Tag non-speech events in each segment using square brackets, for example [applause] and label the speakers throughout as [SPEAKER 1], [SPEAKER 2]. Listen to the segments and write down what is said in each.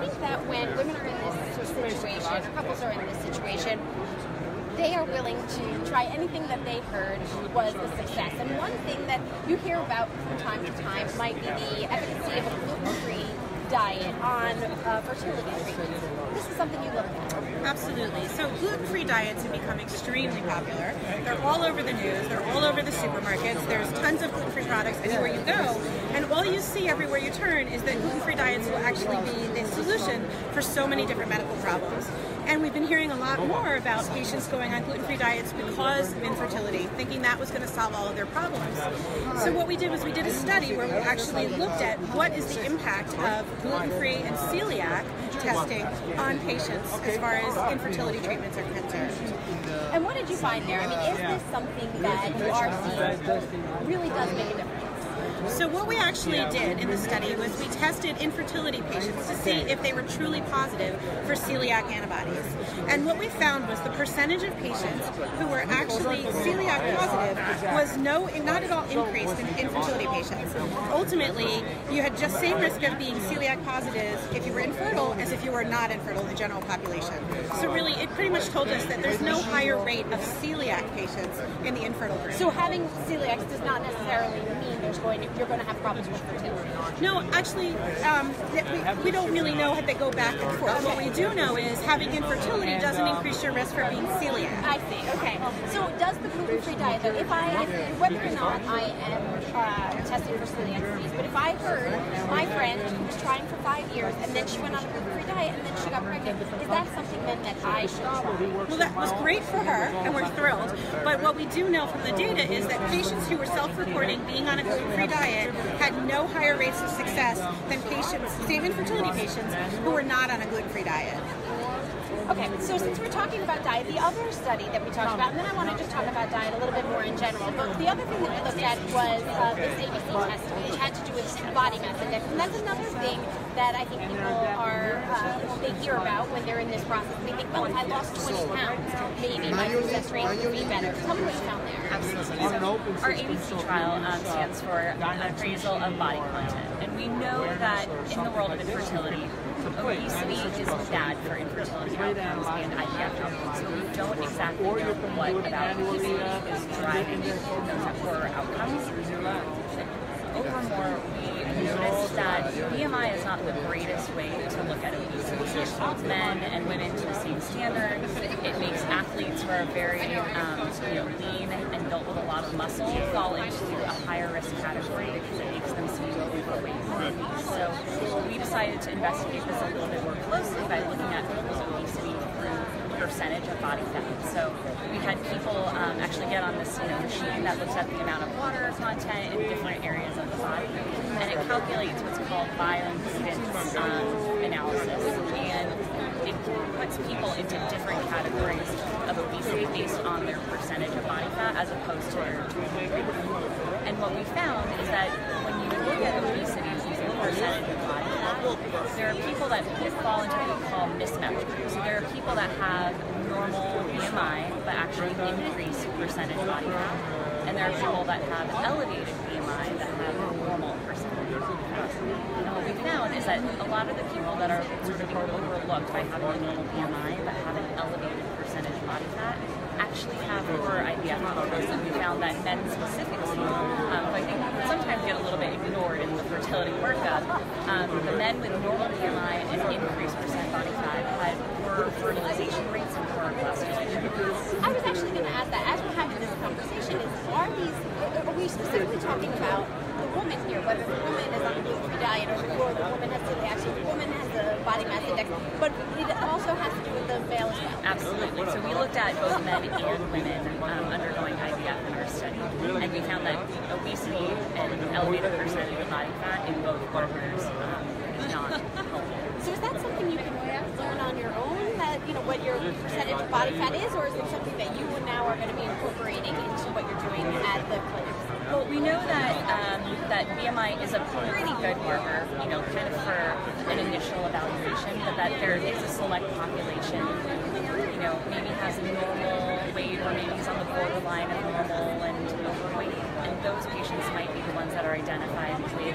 [SPEAKER 1] I think that when women are in this situation, couples are in this situation, they are willing to try anything that they heard was a success. And one thing that you hear about from time to time might be the efficacy of a gluten-free diet on uh, fertility treatments. This is something you look at.
[SPEAKER 2] Absolutely. So diets have become extremely popular. They're all over the news. They're all over the supermarkets. There's tons of gluten-free products anywhere you go. And all you see everywhere you turn is that gluten-free diets will actually be the solution for so many different medical problems. And we've been hearing a lot more about patients going on gluten-free diets because of infertility, thinking that was going to solve all of their problems. So what we did was we did a study where we actually looked at what is the impact of gluten-free and celiac testing on patients as far as infertility treatments are concerned.
[SPEAKER 1] And what did you find there? I mean, is this something that you are seeing really does make a difference?
[SPEAKER 2] So what we actually did in the study was we tested infertility patients to see if they were truly positive for celiac antibodies. And what we found was the percentage of patients who were actually celiac positive was no, not at all increased in infertility patients. Ultimately, you had just same risk of being celiac positive if you were infertile as if you were not infertile in the general population. So really, it pretty much told us that there's no higher rate of celiac patients in the infertile group.
[SPEAKER 1] So having celiac does not necessarily mean there's going to, you're going to have problems with fertility.
[SPEAKER 2] No, actually, um, we, we don't really know how they go back and forth. What we do know is having infertility doesn't increase your risk for being celiac.
[SPEAKER 1] I see. Okay. So does the gluten-free diet, though, if I, whether or not I am uh, testing for celiac disease, but if I heard my friend who was trying for five years and then she went on a gluten-free diet and then she got pregnant, is that something then that I should try?
[SPEAKER 2] Well, that was great for her, and we're thrilled. But what we do know from the data is that patients who were self-reporting being on a gluten-free diet had no higher rates of success than patients, same infertility patients, who were not on a gluten-free diet.
[SPEAKER 1] Okay, so since we're talking about diet, the other study that we talked about, and then I want to just talk about diet a little bit more in general, but the other thing that we looked at was uh, this ABC test, which had to do with body mass index, and that's another thing that I think people are, uh, they hear about when they're in this process, they think, well, if I lost 20 pounds, maybe my success rate would be better. Tell me what you found there.
[SPEAKER 3] Absolutely. So our ABC trial um, stands for appraisal of body content, and we know that in the world of infertility, obesity is bad for infertility outcomes and IVF outcomes. So we don't exactly know what about obesity is driving those poorer outcomes. Over Overmore, we noticed that BMI is not the greatest way to look at obesity. It holds men and women to the same standard. It makes who are very um, you know, lean and built with a lot of muscle fall into a higher risk category because it makes them seem overweight. So we decided to investigate this a little bit more closely by looking at people's obesity percentage of body fat. So we had people um, actually get on this you know, machine that looks at the amount of water content in different areas of the body, and it calculates what's called bioimpedance um, analysis, and it puts people into different categories of obesity based on their percentage of body fat as opposed to their And what we found is that when you look at obesity using percentage of there are people that fall into what we call mismatch groups. So there are people that have normal BMI but actually increase percentage body fat, and there are people that have elevated BMI that have normal percentage body fat. Found is that a lot of the people that are sort of overlooked by having a normal BMI but have an elevated percentage body fat actually have poor IVF outcomes, and we found that men specifically, um, I think sometimes get a little bit ignored in the fertility workup, um, the men with normal BMI and increased percent body fat had poor fertilization rates and poor.
[SPEAKER 1] I was actually going to ask that, as we're having this conversation, is are these, are we specifically talking about woman here, whether the woman is on a gluten-free diet or, or the woman has celiac, the woman has a body mass index, but it also has to do with the male as well?
[SPEAKER 3] Absolutely. So we looked at both men and women um, undergoing IVF in our study, and we found that obesity and elevated percentage of body fat in both partners um, is not helpful.
[SPEAKER 1] So is that something you can learn on your own, that, you know, what your percentage of body fat is, or is it something that you now are going to be incorporating into what you're doing at the clinic?
[SPEAKER 3] Well, we know that um, that BMI is a pretty good marker, you know, kind of for an initial evaluation, but that there is a select population you know, maybe has a normal weight or maybe is on the borderline of normal and overweight. And those patients might be the ones that are identified with these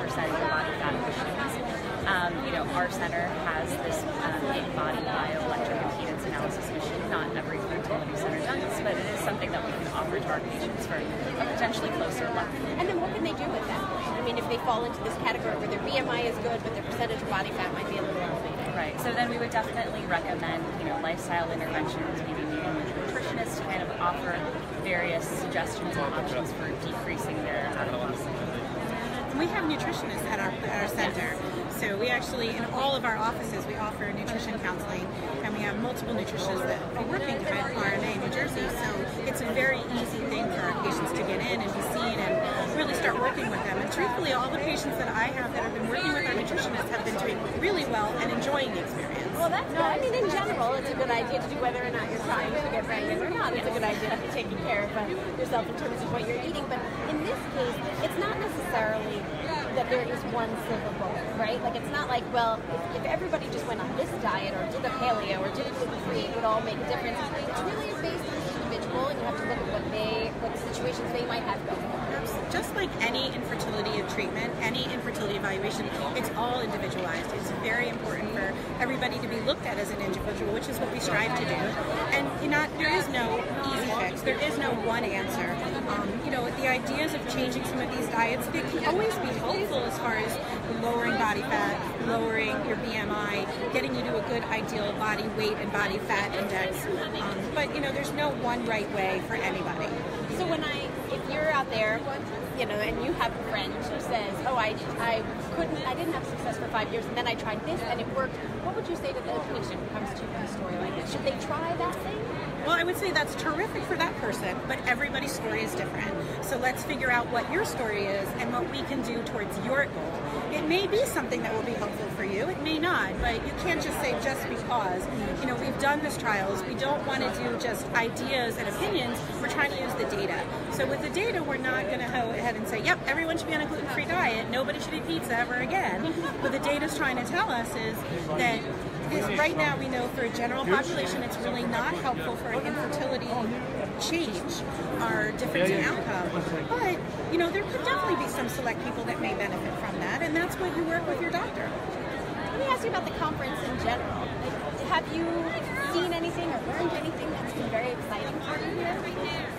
[SPEAKER 3] percentage of body fat issues. Um, you know, our center has this um, InBody bioelectric impedance analysis machine. Not every fertility center does, but it is something that we can offer to our patients for a potentially closer look.
[SPEAKER 1] And then what can they do with that? I mean, if they fall into this category where their BMI is good, but their percentage of body fat might be a little elevated.
[SPEAKER 3] Right. So then we would definitely recommend, you know, lifestyle interventions, maybe meeting with a nutritionist to kind of offer various suggestions and options for decreasing their adipose.
[SPEAKER 2] We have nutritionists at our, at our center. So we actually, in all of our offices, we offer nutrition counseling, and we have multiple nutritionists that are working at RMA New Jersey. So it's a very easy thing for our patients to get in and be seen really start working with them. And truthfully, all the patients that I have that have been working with our nutritionists have been doing really well and enjoying the experience.
[SPEAKER 1] Well, that's good. I mean, in general, it's a good idea to do whether or not you're trying to get pregnant or not. It's a good idea to be taking care of uh, yourself in terms of what you're eating. But in this case, it's not necessarily that there is one silver bullet, right? Like it's not like, well, if, everybody just went on this diet or did a paleo or did a gluten free, it would all make a difference. It's really based on individual, and you have to look at what they, what situations they might have going on.
[SPEAKER 2] Just like any infertility treatment, any infertility evaluation, it's all individualized. It's very important for everybody to be looked at as an individual, which is what we strive to do. And you know, there is no easy fix. There is no one answer. Um, you know, the ideas of changing some of these diets, they can always be helpful as far as lowering body fat, lowering your BMI, getting you to a good ideal body weight and body fat index. Um, but you know, there's no one right way for anybody.
[SPEAKER 1] So when I, if you're out there, you know, and you have a friend who says, "Oh, I, I couldn't, I didn't have success for five years, and then I tried this and it worked," what would you say to the patient who comes to you with a story like this? Should they try that thing?
[SPEAKER 2] Well, I would say that's terrific for that person, but everybody's story is different. Let's figure out what your story is and what we can do towards your goal. It may be something that will be helpful for you, it may not, but you can't just say just because. You know, we've done this trials, we don't want to do just ideas and opinions, we're trying to use the data. So with the data, we're not going to go ahead and say, yep, everyone should be on a gluten-free diet, nobody should eat pizza ever again. What the data's trying to tell us is that right now we know for a general population it's really not helpful for infertility change our difference in outcome. But, you know, there could definitely be some select people that may benefit from that, and that's what you work with your doctor.
[SPEAKER 1] Let me ask you about the conference in general. Have you seen anything or learned anything that's been very exciting for you here?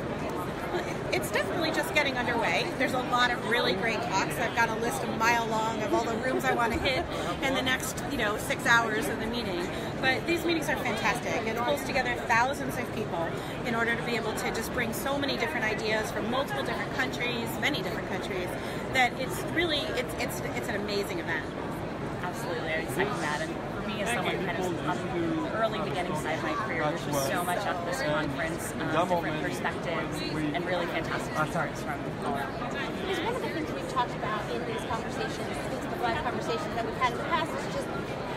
[SPEAKER 2] It's definitely just getting underway. There's a lot of really great talks. I've got a list a mile long of all the rooms I want to hit in the next, you know, six hours of the meeting. But these meetings are fantastic. It pulls together thousands of people in order to be able to just bring so many different ideas from multiple different countries, many different countries, that it's really it's it's it's an amazing event.
[SPEAKER 3] Absolutely, I second that. As someone kind of on the early beginning side of my career, there's just so much at this conference, um, different perspectives, and really fantastic speakers from all around.
[SPEAKER 1] Because one of the things we've talked about in these conversations, these live conversations that we've had in the past, is just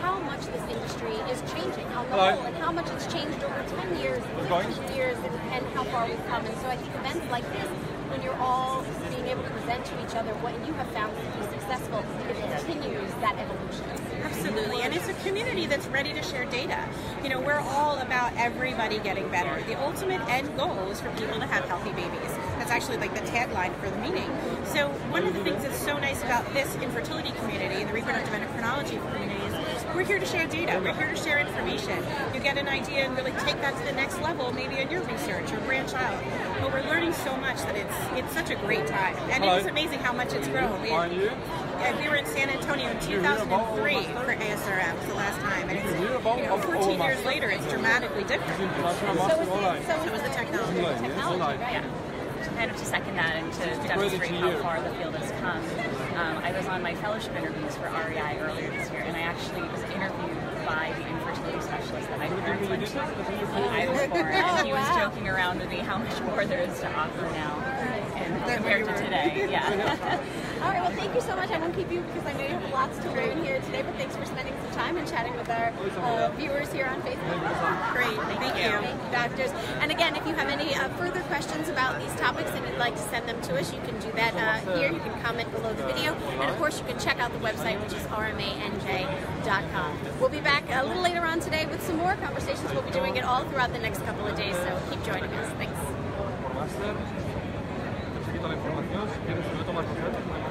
[SPEAKER 1] how much this industry is changing on the
[SPEAKER 4] Hello.
[SPEAKER 1] whole, and how much it's changed over 10 years, 15 years, and, and how far we've come. And so I think events like this, when you're all being able to present to each other what you have found to be successful, it continues that evolution.
[SPEAKER 2] Absolutely, and it's a community that's ready to share data. You know, we're all about everybody getting better. The ultimate end goal is for people to have healthy babies. That's actually like the tagline for the meeting. So one of the things that's so nice about this infertility community the reproductive endocrinology community is we're here to share data. We're here to share information. You get an idea and really take that to the next level, maybe in your research or branch out. But we're learning so much that it's it's such a great time, and it is amazing how much it's grown. We,
[SPEAKER 4] Are you?
[SPEAKER 2] yeah, we were in San Antonio in 2003 for ASRM the last time, and it's you know 14 years later, it's dramatically different.
[SPEAKER 1] So is it, so
[SPEAKER 2] was the technology.
[SPEAKER 1] technology, right?
[SPEAKER 3] Yeah. To kind of to second that and to demonstrate how far the field has come, um, I was on my fellowship interviews for REI earlier this year, and I actually was interviewed by the infertility specialist that my parents went to when I was born, and he was joking around with me how much more there is to offer now. and compared to today. Yeah. [laughs]
[SPEAKER 1] All right, well, thank you so much. I won't keep you because I know you have lots to learn here today, but thanks for spending some time and chatting with our uh, viewers here on Facebook.
[SPEAKER 2] Great, thank you.
[SPEAKER 1] Thank you, doctors. And again, if you have any uh, further questions about these topics and you'd like to send them to us, you can do that uh, here. You can comment below the video. And of course, you can check out the website, which is rmanj.com. We'll be back a little later on today with some more conversations. We'll be doing it all throughout the next couple of days, so keep joining us. Thanks.
[SPEAKER 4] poquito la información, si quieres, sobre todo